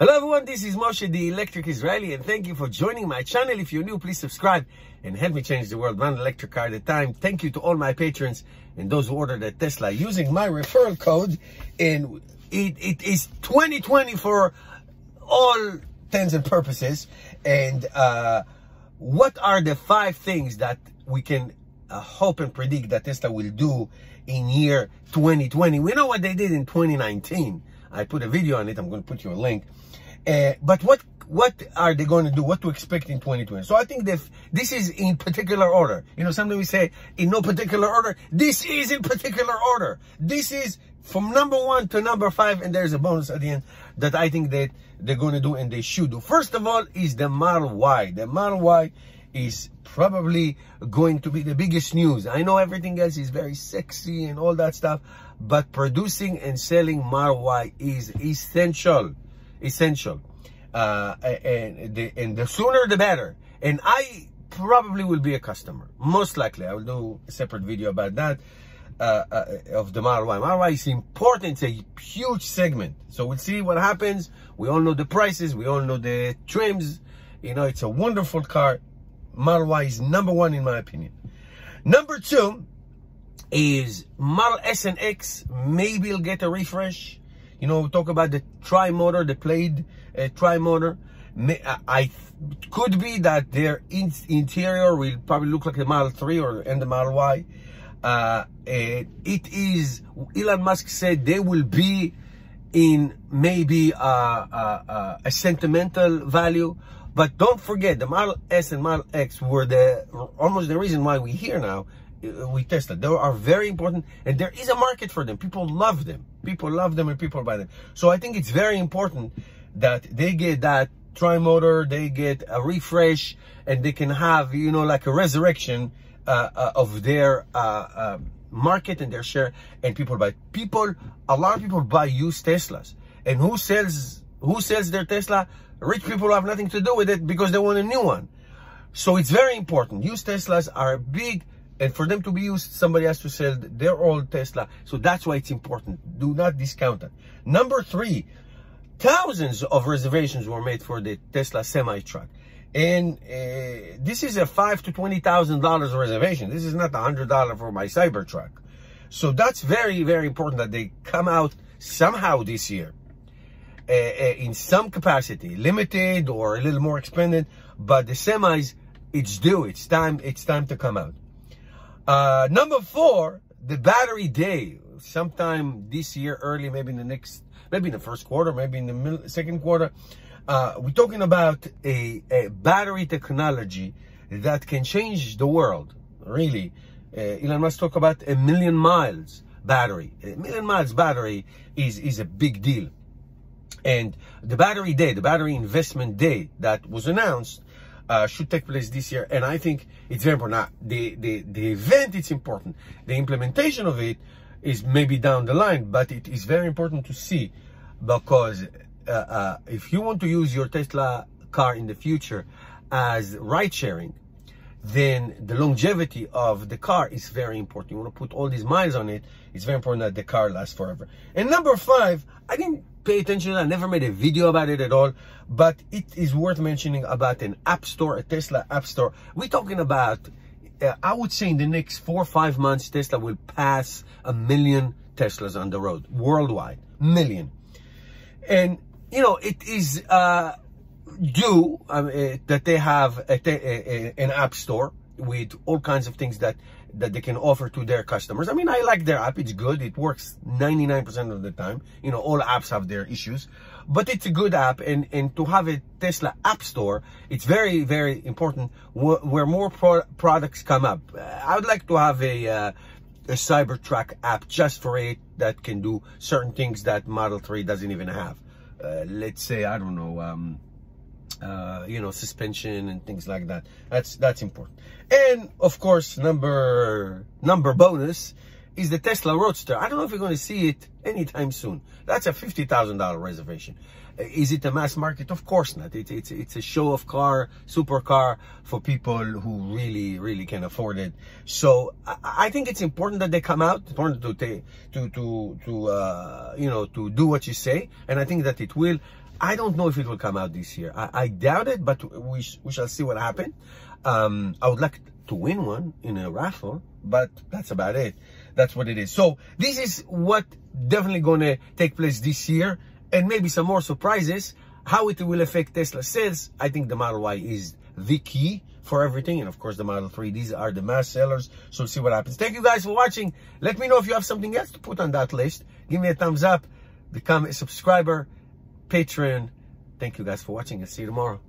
Hello everyone, this is Moshe the Electric Israeli and thank you for joining my channel. If you're new, please subscribe and help me change the world one electric car at a time. Thank you to all my patrons and those who ordered a Tesla using my referral code. And it, it is 2020 for all intents and purposes. And uh, what are the five things that we can uh, hope and predict that Tesla will do in year 2020? We know what they did in 2019. I put a video on it. I'm going to put you a link. Uh, but what what are they going to do? What to expect in 2020? So I think that this is in particular order. You know, sometimes we say in no particular order. This is in particular order. This is from number one to number five, and there's a bonus at the end that I think that they're going to do and they should do. First of all, is the Model Y. The Model Y is probably going to be the biggest news. I know everything else is very sexy and all that stuff, but producing and selling Y is essential essential. Uh, and, the, and the sooner the better. And I probably will be a customer. Most likely. I will do a separate video about that. Uh, uh, of the. Model Y is important. It's a huge segment. So we'll see what happens. We all know the prices. We all know the trims. You know, it's a wonderful car. Model Y is number one in my opinion. Number two is Model S and X. Maybe it'll get a refresh. You know, talk about the tri-motor, the plaid uh, tri-motor. I could be that their in interior will probably look like the Model 3 or and the Model Y. Uh, it is, Elon Musk said they will be in maybe uh, uh, uh, a sentimental value. But don't forget, the Model S and Model X were the almost the reason why we're here now we tested. They are very important and there is a market for them. People love them. People love them and people buy them. So I think it's very important that they get that tri-motor, they get a refresh and they can have, you know, like a resurrection uh, uh, of their uh, uh market and their share and people buy. People, a lot of people buy used Teslas. And who sells, who sells their Tesla? Rich people have nothing to do with it because they want a new one. So it's very important. Used Teslas are big and for them to be used, somebody has to sell their old Tesla. So that's why it's important. Do not discount that. Number three, thousands of reservations were made for the Tesla semi-truck. And uh, this is a five to twenty thousand dollars reservation. This is not a hundred dollar for my Cybertruck. So that's very, very important that they come out somehow this year uh, uh, in some capacity, limited or a little more expanded. But the semis, it's due. It's time. It's time to come out. Uh, number four, the battery day. Sometime this year, early, maybe in the next, maybe in the first quarter, maybe in the middle, second quarter. Uh, we're talking about a, a, battery technology that can change the world, really. Uh, Elon Musk talk about a million miles battery. A million miles battery is, is a big deal. And the battery day, the battery investment day that was announced uh, should take place this year. And I think it's very important. Now, the, the, the event, it's important. The implementation of it is maybe down the line, but it is very important to see because uh, uh, if you want to use your Tesla car in the future as ride sharing, then the longevity of the car is very important. You want to put all these miles on it. It's very important that the car lasts forever. And number five, I didn't pay attention. I never made a video about it at all, but it is worth mentioning about an app store, a Tesla app store. We're talking about, uh, I would say in the next four or five months, Tesla will pass a million Teslas on the road worldwide, million. And, you know, it is uh, due um, uh, that they have a, a, a, an app store with all kinds of things that that they can offer to their customers. I mean, I like their app. It's good. It works 99% of the time. You know, all apps have their issues, but it's a good app. And, and to have a Tesla app store, it's very, very important where more pro products come up. I would like to have a, uh, a Cybertruck app just for it that can do certain things that Model 3 doesn't even have. Uh, let's say, I don't know, um, uh, you know, suspension and things like that. That's that's important. And of course, number number bonus is the Tesla Roadster. I don't know if you're going to see it anytime soon. That's a $50,000 reservation. Is it a mass market? Of course not. It, it's, it's a show of car, supercar for people who really, really can afford it. So I, I think it's important that they come out, important to, to, to, to, uh, you know, to do what you say. And I think that it will. I don't know if it will come out this year. I, I doubt it, but we, sh we shall see what happens. Um, I would like to win one in a raffle, but that's about it. That's what it is. So this is what definitely going to take place this year and maybe some more surprises. How it will affect Tesla sales. I think the Model Y is the key for everything. And of course, the Model 3, these are the mass sellers. So see what happens. Thank you guys for watching. Let me know if you have something else to put on that list. Give me a thumbs up. Become a subscriber, Patreon. Thank you guys for watching and see you tomorrow.